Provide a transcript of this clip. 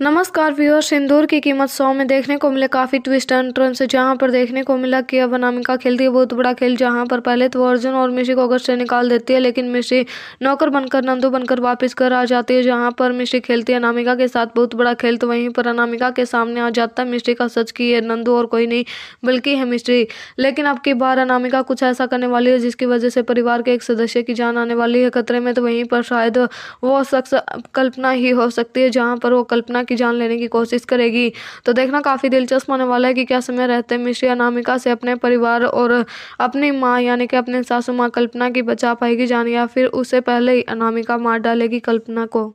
नमस्कार व्यूअर सिंदूर की कीमत सौ में देखने को मिले काफ़ी ट्विस्ट एंड से, जहाँ पर देखने को मिला कि अब अनामिका खेलती है, बहुत बड़ा खेल, जहाँ पर पहले तो अर्जुन और मिश्री को अगस्त से निकाल देती है, लेकिन मिश्री नौकर बनकर, नंदू बनकर वापस कर आ जाती है, जहाँ पर मिशी खेलती है। अनामिका के साथ बहुत बड़ा खेल तो वहीं पर अनामिका के सामने आ जाता है। मिश्री का सच की है, नंदू और कोई नहीं, बल्कि है मिश्री। लेकिन अब की बार अनामिका कुछ ऐसा करने वाली है, जिसकी वजह से परिवार के एक सदस्य की जान आने वाली है। खतरे में तो वहीं पर शायद वो शख्स कल्पना ही हो सकती है, जहाँ पर वो कल्पना की जान लेने की कोशिश करेगी। तो देखना काफ़ी दिलचस्प होने वाला है कि क्या समय रहते मिश्री अनामिका से अपने परिवार और अपनी माँ, यानी कि अपने सासू माँ कल्पना की बचा पाएगी जान, या फिर उसे पहले ही अनामिका मार डालेगी कल्पना को।